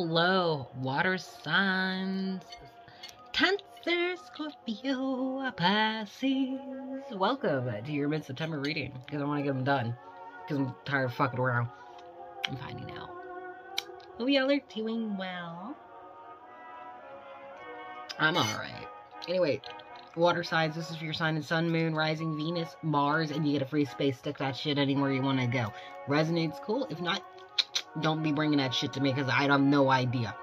Hello, water signs. Cancer, Scorpio, Pisces. Welcome to your mid September reading because I want to get them done because I'm tired of fucking around. I'm finding out. Hope y'all are doing well. I'm alright. Anyway, water signs, this is for your sign and sun, moon, rising, Venus, Mars, and you get a free space. Stick that shit anywhere you want to go. Resonates, cool. If not, don't be bringing that shit to me because I have no idea.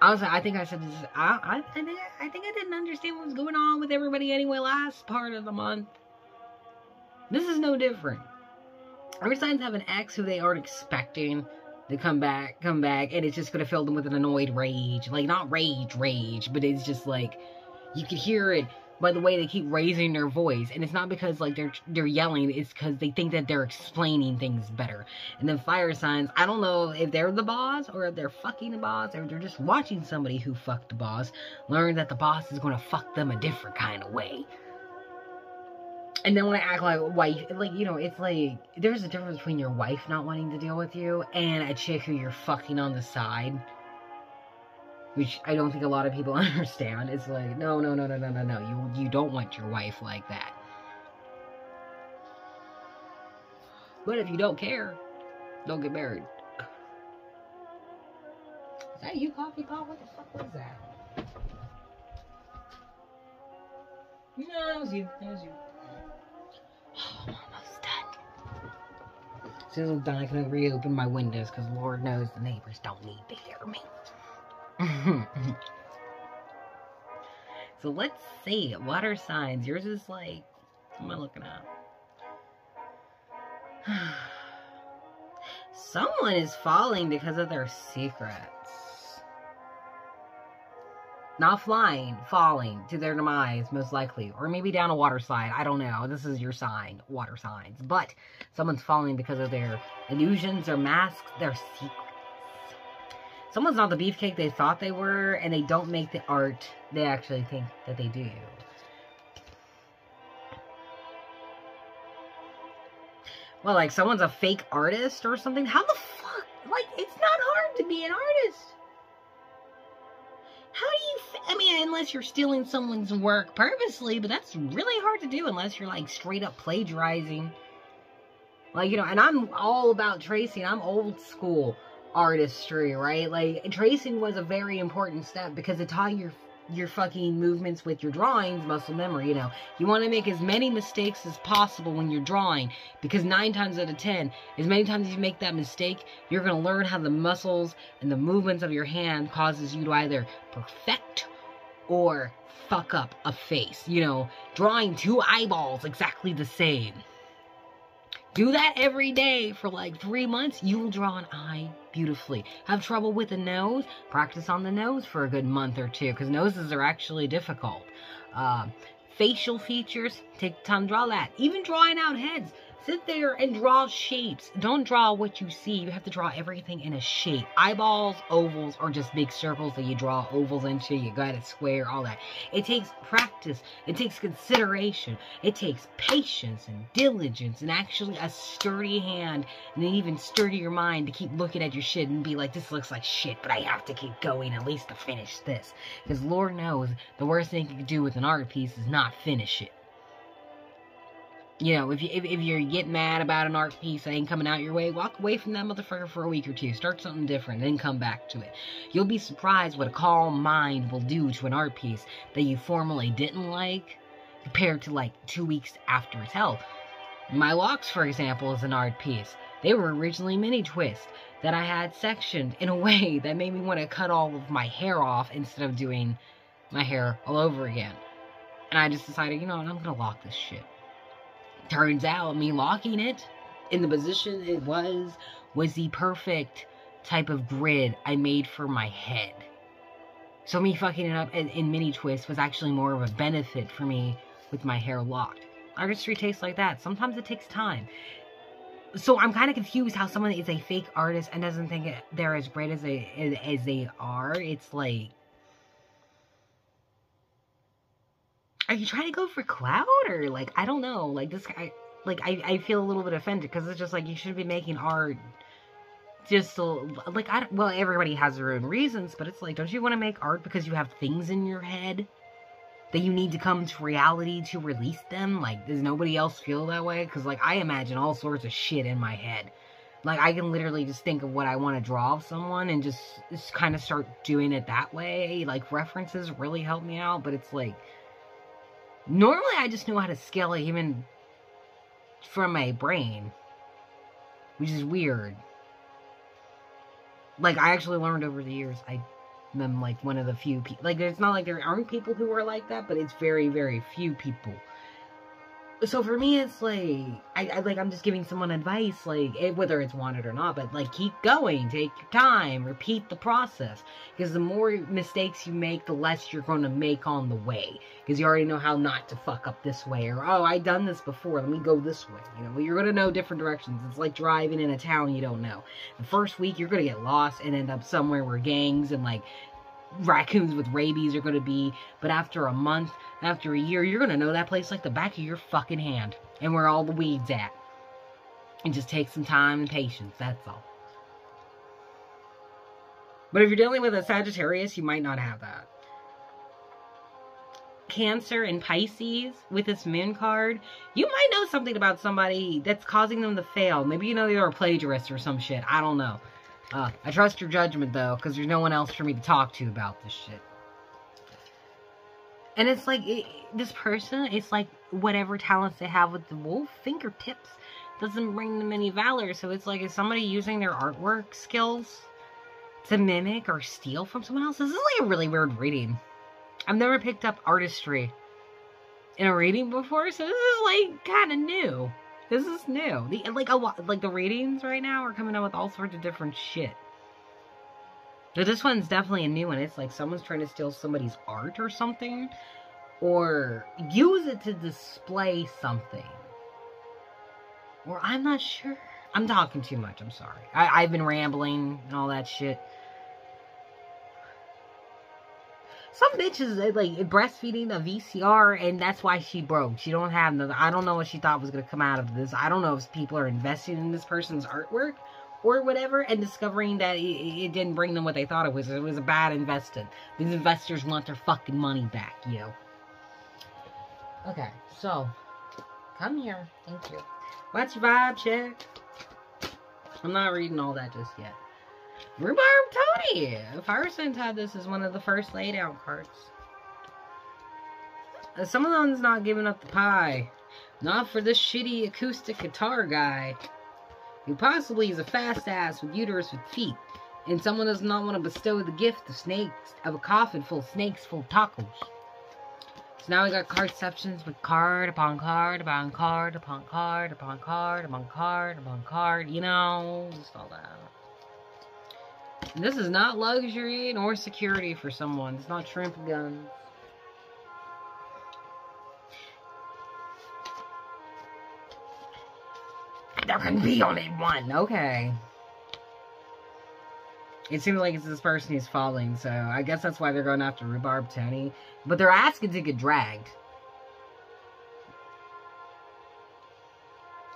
Honestly, I think I said this. I, I, I, think, I think I didn't understand what was going on with everybody anyway last part of the month. This is no different. Every signs have an ex who they aren't expecting to come back, come back, and it's just gonna fill them with an annoyed rage. Like not rage, rage, but it's just like you can hear it by the way they keep raising their voice. And it's not because like they're they're yelling. It's because they think that they're explaining things better. And then fire signs i don't know if they're the boss or if they're fucking the boss or they're just watching somebody who fucked the boss learn that the boss is going to fuck them a different kind of way. And then when I act like wife, like you know, it's like there's a difference between your wife not wanting to deal with you and a chick who you're fucking on the side which I don't think a lot of people understand. It's like, no, no, no, no, no, no, no. You you don't want your wife like that. But if you don't care, don't get married. Is that you, Coffee Pot? What the fuck was that? No, that was you. That was you. Oh, I'm almost done. As soon as I'm done, I can reopen my windows because Lord knows the neighbors don't need to hear me. So let's see. Water signs. Yours is like, what am I looking at? Someone is falling because of their secrets. Not flying, falling to their demise, most likely. Or maybe down a water slide. I don't know. This is your sign, water signs. But someone's falling because of their illusions, their masks, their secrets someone's not the beefcake they thought they were, and they don't make the art they actually think that they do. Well, like someone's a fake artist or something? How the fuck? Like, it's not hard to be an artist. How do you, I mean, unless you're stealing someone's work purposely, but that's really hard to do unless you're like straight up plagiarizing. Like, you know, and I'm all about tracing. I'm old school artistry, right? Like tracing was a very important step because it taught your your fucking movements with your drawings, muscle memory, you know. You want to make as many mistakes as possible when you're drawing because 9 times out of 10, as many times as you make that mistake, you're going to learn how the muscles and the movements of your hand causes you to either perfect or fuck up a face, you know, drawing two eyeballs exactly the same. Do that every day for like three months. You will draw an eye beautifully. Have trouble with the nose? Practice on the nose for a good month or two because noses are actually difficult. Uh, facial features, take time to draw that. Even drawing out heads. Sit there and draw shapes. Don't draw what you see. You have to draw everything in a shape. Eyeballs, ovals, or just big circles that you draw ovals into. You got it square, all that. It takes practice. It takes consideration. It takes patience and diligence and actually a sturdy hand and an even sturdier mind to keep looking at your shit and be like, this looks like shit, but I have to keep going at least to finish this. Because Lord knows the worst thing you can do with an art piece is not finish it you know, if you if, if you get mad about an art piece that ain't coming out your way, walk away from that motherfucker for a week or two. Start something different, then come back to it. You'll be surprised what a calm mind will do to an art piece that you formerly didn't like, compared to like two weeks after it's held. My locks, for example, is an art piece. They were originally mini twists that I had sectioned in a way that made me want to cut all of my hair off instead of doing my hair all over again. And I just decided, you know what, I'm gonna lock this shit. Turns out me locking it in the position it was was the perfect type of grid I made for my head. So me fucking it up in, in mini twist was actually more of a benefit for me with my hair locked. Artistry tastes like that. Sometimes it takes time. So I'm kind of confused how someone is a fake artist and doesn't think they're as great as they as they are. It's like are you trying to go for clout or like I don't know like this guy like I, I feel a little bit offended because it's just like you should be making art just like I well everybody has their own reasons, but it's like don't you want to make art because you have things in your head that you need to come to reality to release them? Like does nobody else feel that way? Cuz like I imagine all sorts of shit in my head. Like I can literally just think of what I want to draw of someone and just just kind of start doing it that way. Like references really help me out, but it's like normally I just know how to scale a human from my brain, which is weird. Like I actually learned over the years I am like one of the few people like it's not like there aren't people who are like that but it's very very few people so for me it's like I, I, like i'm just giving someone advice like it, whether it's wanted or not but like keep going take your time repeat the process. Because the more mistakes you make the less you're going to make on the way. Because you already know how not to fuck up this way or oh i done this before let me go this way. You know you're going to know different directions. It's like driving in a town you don't know. The first week you're going to get lost and end up somewhere where gangs and like raccoons with rabies are going to be. But after a month, after a year, you're going to know that place like the back of your fucking hand and where all the weeds at. And just take some time and patience, that's all. But if you're dealing with a Sagittarius, you might not have that. Cancer and Pisces with this moon card, you might know something about somebody that's causing them to fail. Maybe you know they're a plagiarist or some shit. I don't know. Uh, I trust your judgment, though, because there's no one else for me to talk to about this shit. And it's like, it, this person, it's like whatever talents they have with the wolf fingertips doesn't bring them any valor. So it's like, is somebody using their artwork skills to mimic or steal from someone else? This is like a really weird reading. I've never picked up artistry in a reading before, so this is like kind of new. This is new. The like a lot like the ratings right now are coming out with all sorts of different shit. So this one's definitely a new one. It's like someone's trying to steal somebody's art or something. Or use it to display something. Or I'm not sure. I'm talking too much, I'm sorry. I, I've been rambling and all that shit. Some bitches uh, like breastfeeding a VCR, and that's why she broke. She don't have no. I don't know what she thought was gonna come out of this. I don't know if people are investing in this person's artwork or whatever, and discovering that it, it didn't bring them what they thought it was. It was a bad investment. These investors want their fucking money back, you know. Okay, so come here. Thank you. What's your vibe check? I'm not reading all that just yet. Rhubarb Tony! Firesigns had this as one of the first laid out cards. Uh, Someone's not giving up the pie. Not for this shitty acoustic guitar guy. Who possibly is a fast ass with uterus with feet. And someone does not want to bestow the gift of snakes, of a coffin full of snakes full of tacos. So now we got cardceptions with card upon card upon card upon card upon card upon card upon card. You know, just all that. This is not luxury nor security for someone. It's not shrimp guns. There can be only one. Okay. It seems like it's this person he's following, so I guess that's why they're going after Rhubarb Tony. But they're asking to get dragged.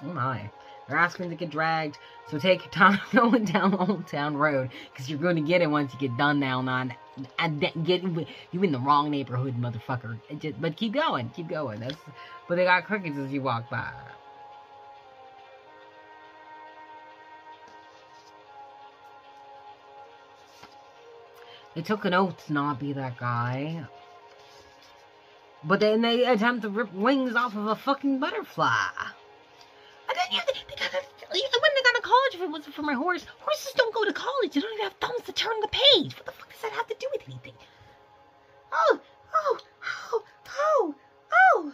Oh my. They're asking to get dragged, so take your time going down the Old Town Road, because you're going to get it once you get done down on, and get you in the wrong neighborhood, motherfucker. Just, but keep going, keep going. That's, but they got crickets as you walk by. They took an oath to not be that guy. But then they attempt to rip wings off of a fucking butterfly. And then you, I wouldn't have gone to college if it wasn't for my horse. Horses don't go to college. They don't even have thumbs to turn the page. What the fuck does that have to do with anything? Oh, oh, oh, oh, oh.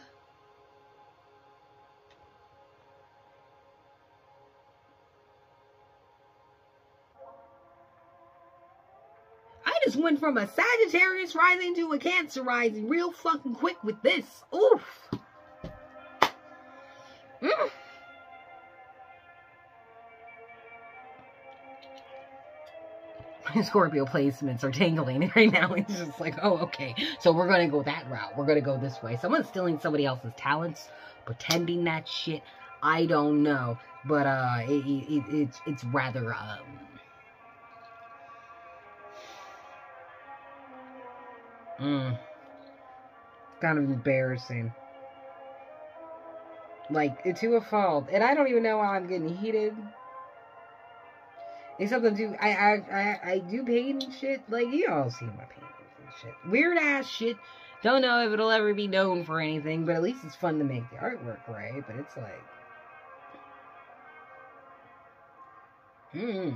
I just went from a Sagittarius rising to a Cancer rising real fucking quick with this. Oof. Mm. Scorpio placements are tangling right now. It's just like, oh, okay. So we're going to go that route. We're going to go this way. Someone's stealing somebody else's talents, pretending that shit. I don't know. But uh, it, it, it's, it's rather... Um, mm, kind of embarrassing. Like, it's to a fault. And I don't even know why I'm getting heated. It's something to I I I, I do paint and shit. Like you all see my paintings and shit. Weird ass shit. Don't know if it'll ever be known for anything, but at least it's fun to make the artwork right. But it's like, hmm.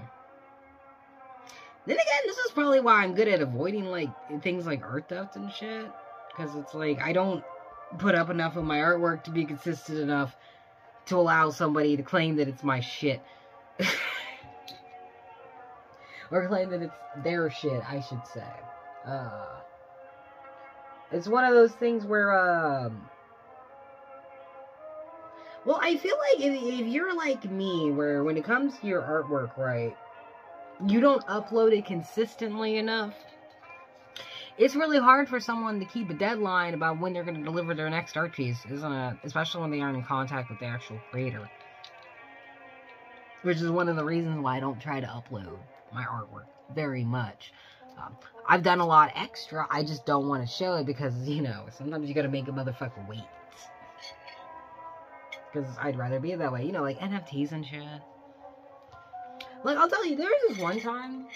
Then again, this is probably why I'm good at avoiding like things like art theft and shit. Because it's like I don't put up enough of my artwork to be consistent enough to allow somebody to claim that it's my shit. or claim that it's their shit, I should say. Uh, it's one of those things where, um, well, I feel like if, if you're like me, where when it comes to your artwork, right, you don't upload it consistently enough, it's really hard for someone to keep a deadline about when they're going to deliver their next art piece, isn't it? Especially when they aren't in contact with the actual creator. Which is one of the reasons why I don't try to upload my artwork very much. Um, I've done a lot extra, I just don't want to show it because, you know, sometimes you gotta make a motherfucker wait. Because I'd rather be that way, you know, like NFTs and shit. Like, I'll tell you, there was this one time,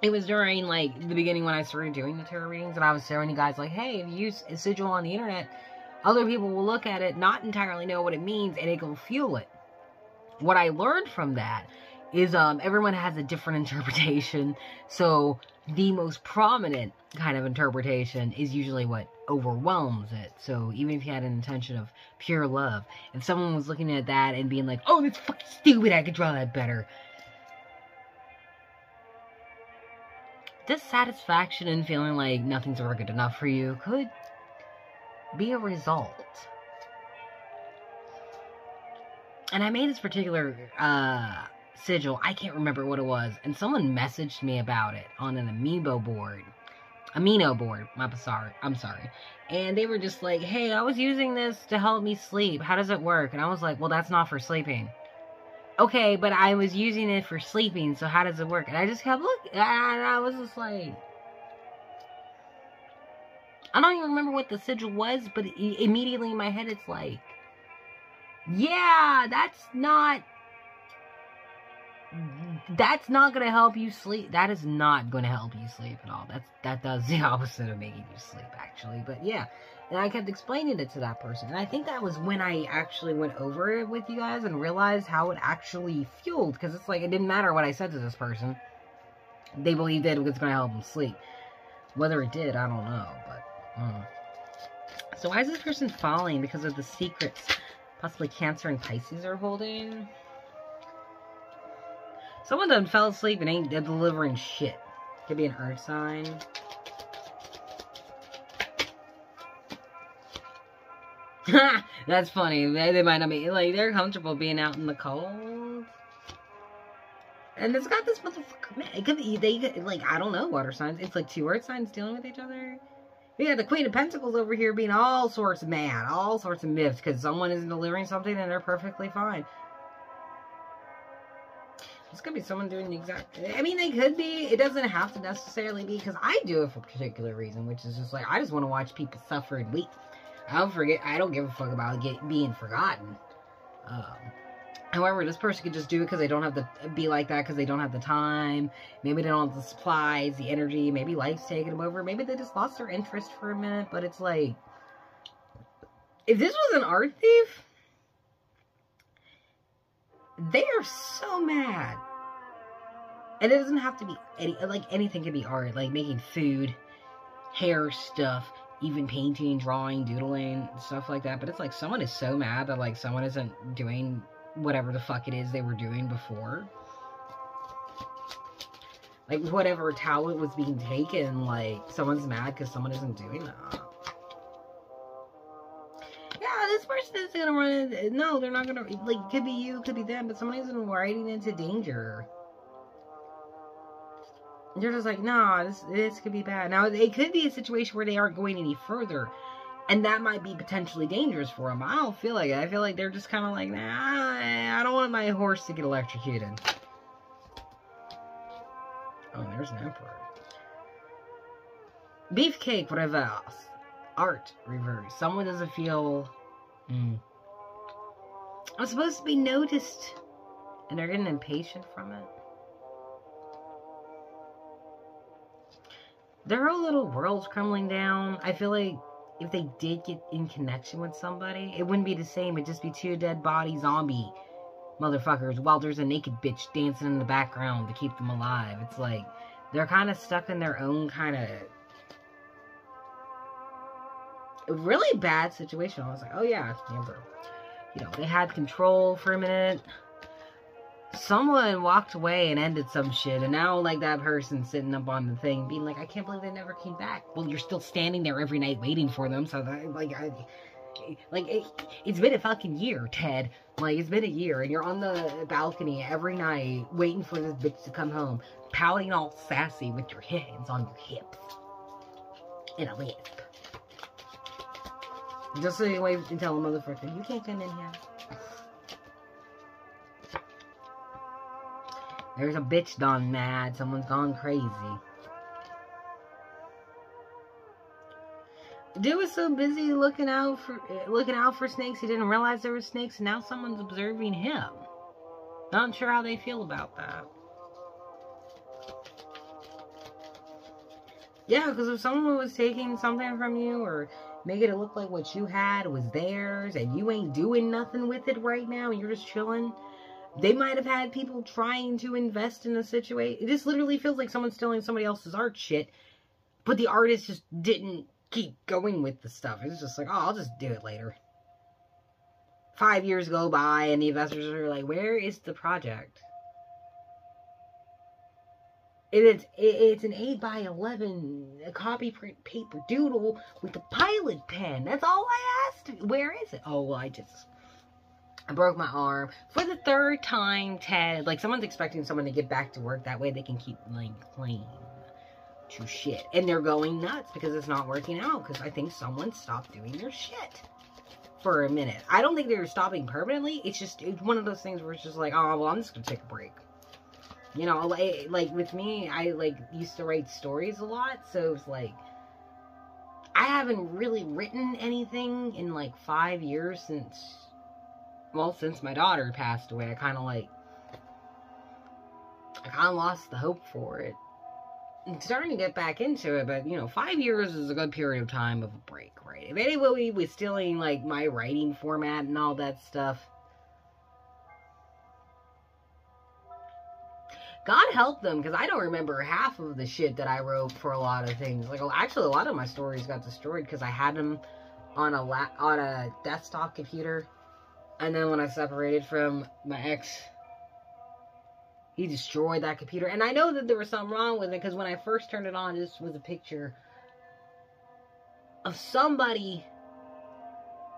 it was during, like, the beginning when I started doing the tarot readings, and I was showing you guys, like, hey, if you use sigil on the internet, other people will look at it, not entirely know what it means, and it will fuel it. What I learned from that is um everyone has a different interpretation. So the most prominent kind of interpretation is usually what overwhelms it. So even if you had an intention of pure love, if someone was looking at that and being like, "Oh, that's fucking stupid. I could draw that better." Dissatisfaction and feeling like nothing's ever good enough for you could be a result. And I made this particular uh, sigil. I can't remember what it was. And someone messaged me about it on an amiibo board. Amino board. I'm sorry. I'm sorry. And they were just like, hey, I was using this to help me sleep. How does it work? And I was like, well, that's not for sleeping. Okay, but I was using it for sleeping, so how does it work? And I just kept looking, and I was just like, I don't even remember what the sigil was, but immediately in my head, it's like, yeah, that's not that's not going to help you sleep. That is not going to help you sleep at all. That's that does the opposite of making you sleep, actually. But yeah, and I kept explaining it to that person, and I think that was when I actually went over it with you guys and realized how it actually fueled. Because it's like it didn't matter what I said to this person; they believed it was going to help them sleep. Whether it did, I don't know. But mm. so why is this person falling because of the secrets, possibly Cancer and Pisces are holding? Someone done fell asleep and ain't delivering shit. Could be an earth sign. That's funny. They, they might not be, like, they're comfortable being out in the cold. And it's got this motherfucker, man, it could be, they, like, I don't know, water signs. It's like two earth signs dealing with each other. We got the Queen of Pentacles over here being all sorts of mad, all sorts of miffed, because someone isn't delivering something and they're perfectly fine. This could be someone doing the exact... I mean, they could be. It doesn't have to necessarily be, because I do it for a particular reason, which is just like, I just want to watch people suffer and weep. I don't forget, I don't give a fuck about get, being forgotten. Um, however, this person could just do it because they don't have to be like that because they don't have the time. Maybe they don't have the supplies, the energy. Maybe life's taking them over. Maybe they just lost their interest for a minute, but it's like... If this was an art thief they are so mad. And it doesn't have to be any, like anything can be art, like making food, hair stuff, even painting, drawing, doodling, stuff like that. But it's like someone is so mad that like someone isn't doing whatever the fuck it is they were doing before. Like whatever talent was being taken, like someone's mad because someone isn't doing that gonna run into, no, they're not gonna, like, could be you, could be them, but somebody's riding into danger. They're just like, nah, this, this could be bad. Now, it could be a situation where they aren't going any further, and that might be potentially dangerous for them. I don't feel like it. I feel like they're just kind of like, nah, I don't want my horse to get electrocuted. Oh, there's an emperor. Beefcake reverse. Art reverse. Someone doesn't feel. Mm, I'm supposed to be noticed, and they're getting impatient from it. Their whole little world's crumbling down. I feel like if they did get in connection with somebody, it wouldn't be the same. It'd just be two dead body zombie motherfuckers while there's a naked bitch dancing in the background to keep them alive. It's like they're kind of stuck in their own kind of really bad situation. I was like, oh yeah, Amber. You know, they had control for a minute. Someone walked away and ended some shit, and now like that person sitting up on the thing, being like, I can't believe they never came back. Well, you're still standing there every night waiting for them, so that, like, I, like it, it's been a fucking year, Ted. Like it's been a year, and you're on the balcony every night waiting for this bitch to come home, pouting all sassy with your hands on your hips in a lisp. Just so you wait and tell a motherfucker, you can't come in here. There's a bitch gone mad. Someone's gone crazy. Dude was so busy looking out for looking out for snakes, he didn't realize there were snakes, and now someone's observing him. Not sure how they feel about that. Yeah, because if someone was taking something from you or making it look like what you had was theirs and you ain't doing nothing with it right now, and you're just chilling, they might have had people trying to invest in a situation. It just literally feels like someone's stealing somebody else's art shit, but the artist just didn't keep going with the stuff. It's just like, oh, I'll just do it later. Five years go by, and the investors are like, where is the project? It's it's an 8 by 11 copy print paper doodle with a pilot pen. That's all I asked. Where is it? Oh, well, I just I broke my arm for the third time, Ted. Like someone's expecting someone to get back to work that way they can keep like playing to shit. And they're going nuts because it's not working out because I think someone stopped doing their shit for a minute. I don't think they were stopping permanently. It's just it's one of those things where it's just like, oh, well, I'm just gonna take a break. You know, like, like with me, I like used to write stories a lot, so it's like I haven't really written anything in like five years since, well, since my daughter passed away. I kind of like, I kind of lost the hope for it I'm starting to get back into it, but you know, five years is a good period of time of a break, right? If anybody was stealing like my writing format and all that stuff, God help them because I don't remember half of the shit that I wrote for a lot of things. Like, actually, a lot of my stories got destroyed because I had them on a la- on a desktop computer, and then when I separated from my ex he destroyed that computer. And I know that there was something wrong with it because when I first turned it on, this was a picture of somebody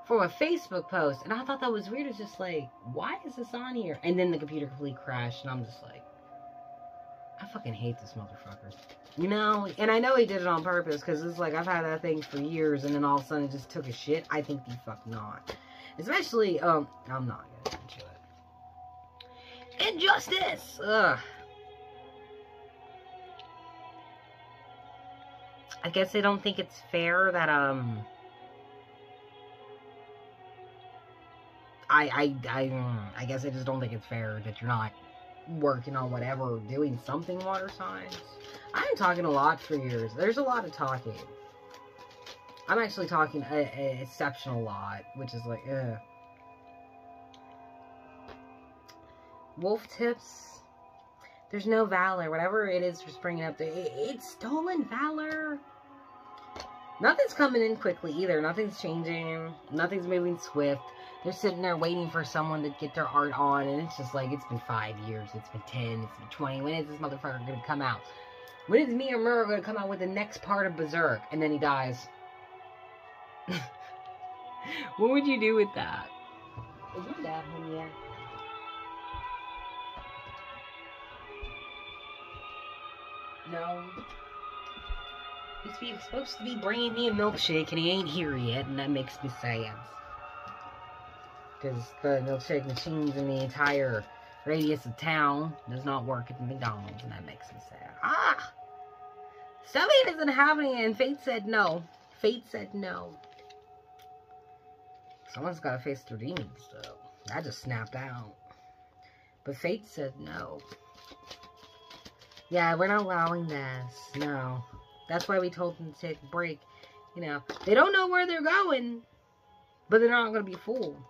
from a Facebook post. And I thought that was weird. It's just like, why is this on here? And then the computer completely crashed. And I'm just like, I fucking hate this motherfucker. You know? And I know he did it on purpose because it's like, I've had that thing for years. And then all of a sudden it just took a shit. I think he fuck not. Especially, um, I'm not get into it. Injustice! Ugh. I guess they don't think it's fair that, um... I, I, I, mm, I guess I just don't think it's fair that you're not working on whatever, doing something water signs. I've been talking a lot for years. There's a lot of talking. I'm actually talking an exceptional lot, which is like, ugh. wolf tips. There's no valor. Whatever it is for springing up there, it's stolen valor. Nothing's coming in quickly either. Nothing's changing. Nothing's moving swift. They're sitting there waiting for someone to get their art on, and it's just like, it's been five years, it's been ten, it's been twenty. When is this motherfucker gonna come out? When is Miura gonna come out with the next part of Berserk? And then he dies. what would you do with that? Is your dad home yet? No. He's supposed to be bringing me a milkshake, and he ain't here yet, and that makes me sad. Because the milkshake machines in the entire radius of town does not work at the McDonald's, and that makes me sad. Ah! Something isn't happening, and fate said no. Fate said no. Someone's got to face their demons, though. I just snapped out. But fate said no. Yeah, we're not allowing this. No. That's why we told them to take a break. You know, they don't know where they're going, but they're not going to be fooled.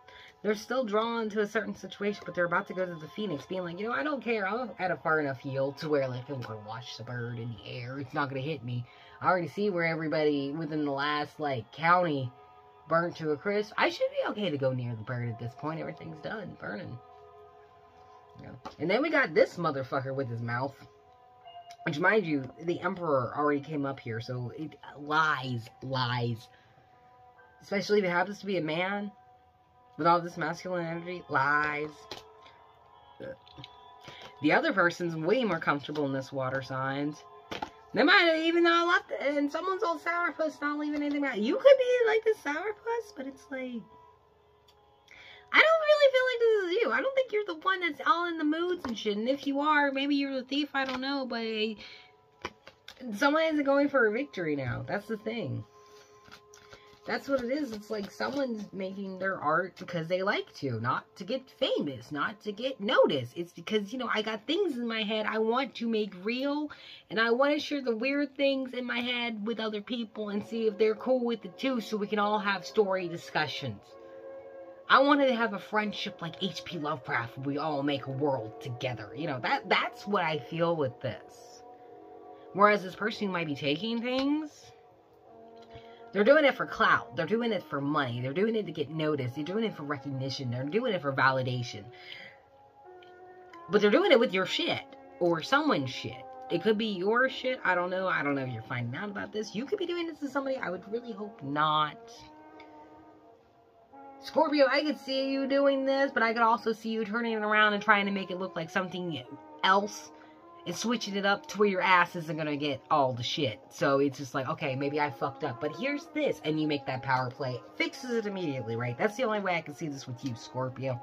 They're still drawn to a certain situation, but they're about to go to the Phoenix, being like, you know, I don't care. I'm at a far enough yield to where, like, I'm going to watch the bird in the air. It's not going to hit me. I already see where everybody within the last, like, county burnt to a crisp. I should be okay to go near the bird at this point. Everything's done, burning. Know? And then we got this motherfucker with his mouth. Which, mind you, the Emperor already came up here, so it lies, lies. Especially if it happens to be a man with all this masculine energy, lies. The other person's way more comfortable in this water signs. They might have even not left, and someone's old sourpuss not leaving anything out. You could be like the sourpuss, but it's like, I don't really feel like this is you. I don't think you're the one that's all in the moods and shit. And if you are, maybe you're the thief. I don't know. But someone isn't going for a victory now. That's the thing. That's what it is. It's like someone's making their art because they like to, not to get famous, not to get noticed. It's because, you know, I got things in my head I want to make real, and I want to share the weird things in my head with other people and see if they're cool with it too so we can all have story discussions. I wanted to have a friendship like H.P. Lovecraft. We all make a world together. You know, that that's what I feel with this. Whereas this person who might be taking things, they're doing it for clout. They're doing it for money. They're doing it to get noticed. They're doing it for recognition. They're doing it for validation. But they're doing it with your shit or someone's shit. It could be your shit. I don't know. I don't know if you're finding out about this. You could be doing this to somebody. I would really hope not. Scorpio, I could see you doing this, but I could also see you turning it around and trying to make it look like something else and switching it up to where your ass isn't gonna get all the shit. So it's just like, okay, maybe I fucked up, but here's this, and you make that power play. Fixes it immediately, right? That's the only way I can see this with you, Scorpio.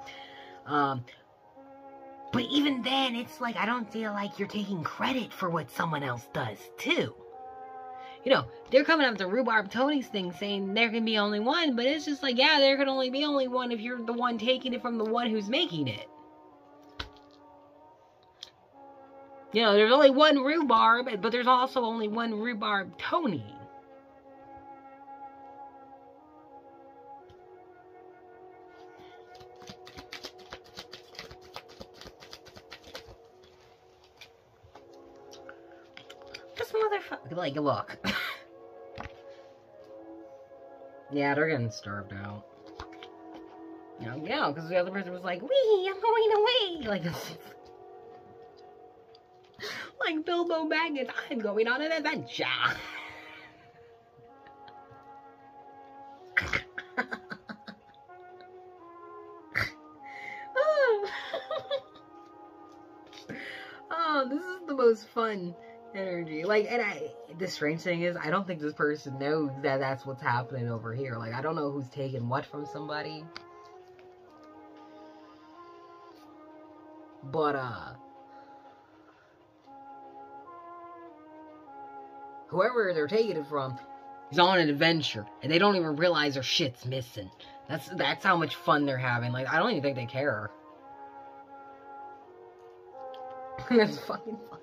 Um, but even then, it's like, I don't feel like you're taking credit for what someone else does, too you know, they're coming up with the rhubarb Tony's thing saying there can be only one, but it's just like, yeah, there can only be only one if you're the one taking it from the one who's making it. You know, there's only one rhubarb, but there's also only one rhubarb Tony. This motherfucker. Like, look. yeah, they're getting starved out. You know, yeah, because the other person was like, "Wee, I'm going away," like Bilbo Baggins, I'm going on an adventure. oh, this is the most fun energy. Like, and I, the strange thing is, I don't think this person knows that that's what's happening over here. Like, I don't know who's taking what from somebody. But, uh, whoever they're taking it from is on an adventure, and they don't even realize their shit's missing. That's, that's how much fun they're having. Like, I don't even think they care. that's fucking fun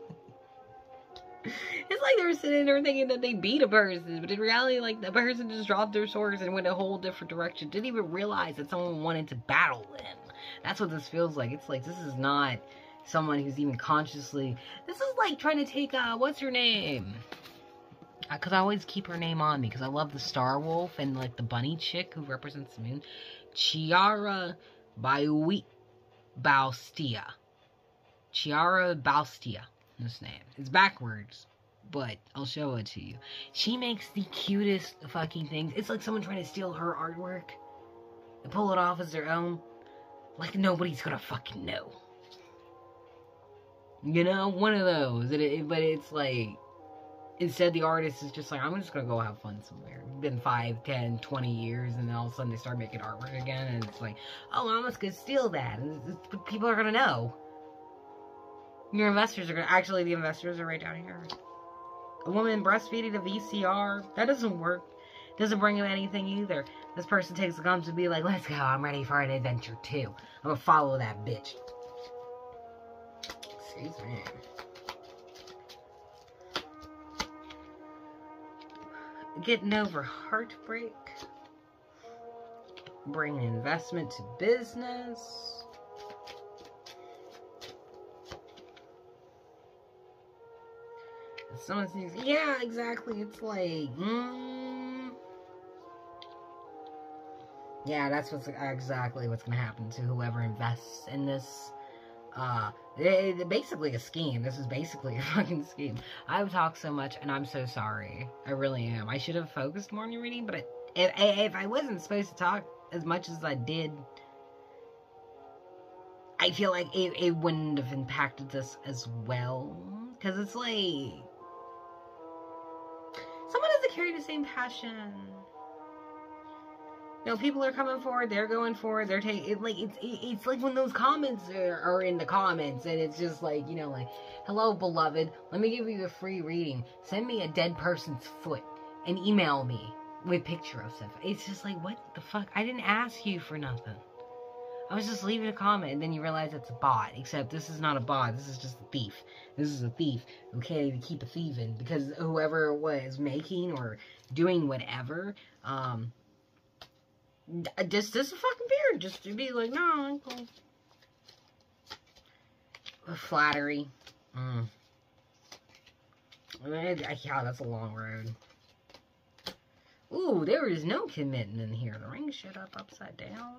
it's like they're sitting there thinking that they beat a person, but in reality, like the person just dropped their swords and went a whole different direction. Didn't even realize that someone wanted to battle them. That's what this feels like. It's like this is not someone who's even consciously. This is like trying to take uh, what's her name? Because I always keep her name on me because I love the Star Wolf and like the bunny chick who represents the moon, Chiara Baiui Baustia. Chiara Baustia this name. It's backwards, but I'll show it to you. She makes the cutest fucking things. It's like someone trying to steal her artwork and pull it off as their own. Like nobody's gonna fucking know. You know, one of those. But it's like, instead the artist is just like, I'm just gonna go have fun somewhere. Been 5, 10, 20 years, and then all of a sudden they start making artwork again, and it's like, oh, I'm just gonna steal that. And people are gonna know. Your investors are gonna, actually the investors are right down here. a woman breastfeeding a VCR. That doesn't work. Doesn't bring him anything either. This person takes the guns to be like, let's go, I'm ready for an adventure too. I'm gonna follow that bitch. Excuse me. Getting over heartbreak. Bring investment to business. Someone says, yeah, exactly. It's like, mm. yeah, that's what's exactly what's gonna happen to whoever invests in this. Uh, it, it, basically a scheme. This is basically a fucking scheme. I've talked so much, and I'm so sorry. I really am. I should have focused more on your reading, but if, if I wasn't supposed to talk as much as I did, I feel like it, it wouldn't have impacted this as well. Because it's like someone doesn't carry the same passion. No, people are coming forward. They're going forward. They're taking it like it's it, it's like when those comments are, are in the comments, and it's just like you know, like, "Hello, beloved. Let me give you a free reading. Send me a dead person's foot and email me with picture of stuff." It's just like, what the fuck? I didn't ask you for nothing. I was just leaving a comment, and then you realize it's a bot. Except this is not a bot. This is just a thief. This is a thief can't even keep a thieving because whoever was making or doing whatever, um, just this a fucking beard, just to be like, no, cool. Flattery. Mm. Yeah, that's a long road. Ooh, there is no commitment in here. The ring shit up upside down.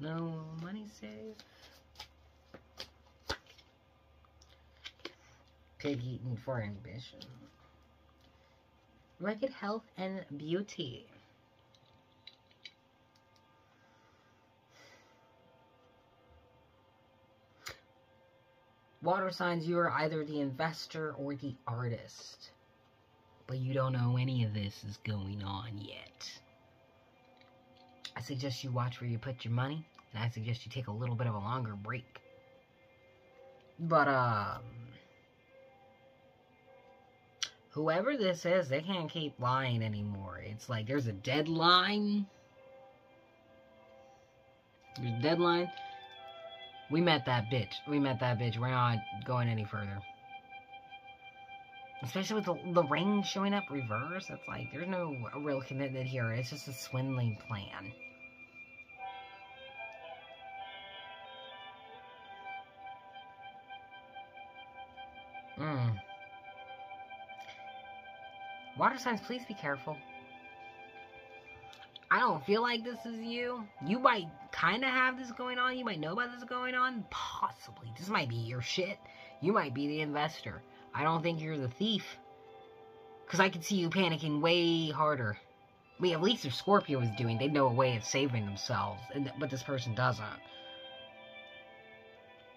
No money saved. Pig eating for ambition. Rugged health and beauty. Water signs, you are either the investor or the artist. But you don't know any of this is going on yet. I suggest you watch where you put your money, and I suggest you take a little bit of a longer break. But, um, whoever this is, they can't keep lying anymore. It's like there's a deadline. There's a deadline. We met that bitch. We met that bitch. We're not going any further. Especially with the, the ring showing up reverse. It's like, there's no real commitment here. It's just a swindling plan. Hmm. Water signs, please be careful. I don't feel like this is you. You might kind of have this going on. You might know about this going on. Possibly. This might be your shit. You might be the investor. I don't think you're the thief. Because I could see you panicking way harder. I mean, at least if Scorpio was doing, they'd know a way of saving themselves. And, but this person doesn't.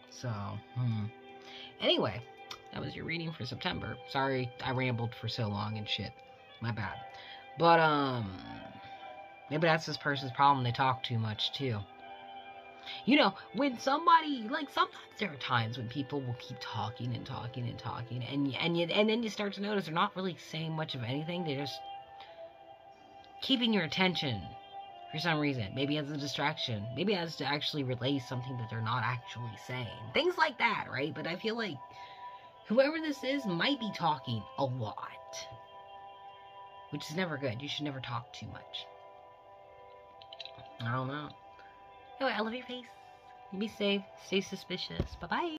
So, hmm. Anyway, that was your reading for September. Sorry I rambled for so long and shit. My bad. But, um... Maybe that's this person's problem. They talk too much, too. You know, when somebody like sometimes there are times when people will keep talking and talking and talking, and and you, and then you start to notice they're not really saying much of anything. They're just keeping your attention for some reason. Maybe as a distraction. Maybe as to actually relay something that they're not actually saying. Things like that, right? But I feel like whoever this is might be talking a lot, which is never good. You should never talk too much. I don't know. Anyway, I love your face. You be safe. Stay suspicious. Bye bye.